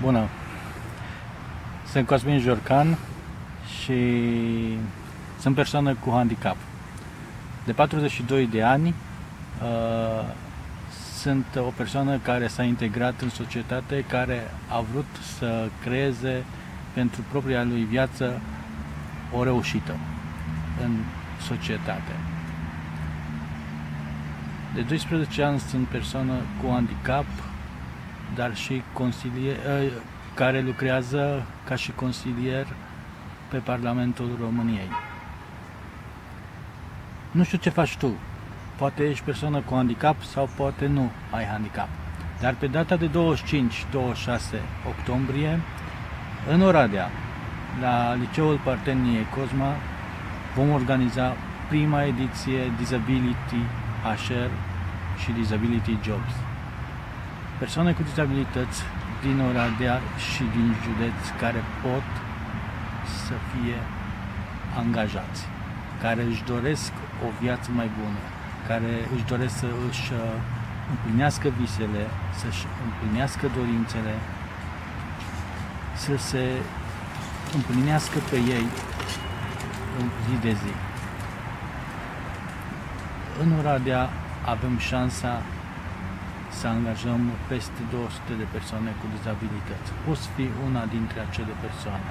Bună! Sunt Cosmin Jorcan și sunt persoană cu handicap. De 42 de ani uh, sunt o persoană care s-a integrat în societate, care a vrut să creeze pentru propria lui viață o reușită în societate. De 12 ani sunt persoană cu handicap, dar și consilier, ă, care lucrează ca și consilier pe Parlamentul României. Nu știu ce faci tu. Poate ești persoană cu handicap sau poate nu ai handicap. Dar pe data de 25-26 octombrie, în Oradea, la Liceul Parteniei Cosma, vom organiza prima ediție Disability HR și Disability Jobs persoane cu dizabilități din Oradea și din județ care pot să fie angajați, care își doresc o viață mai bună, care își doresc să își uh, împlinească visele, să-și împlinească dorințele, să se împlinească pe ei în zi de zi. În Oradea avem șansa să angajăm peste 200 de persoane cu dizabilități. Poți fi una dintre acele persoane.